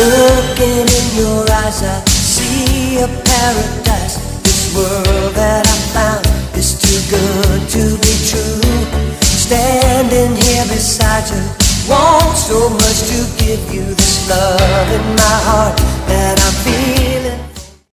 Looking in your eyes, I see a paradise. This world that I found is too good to be true. Standing here beside you, want so much to give you this love in my heart.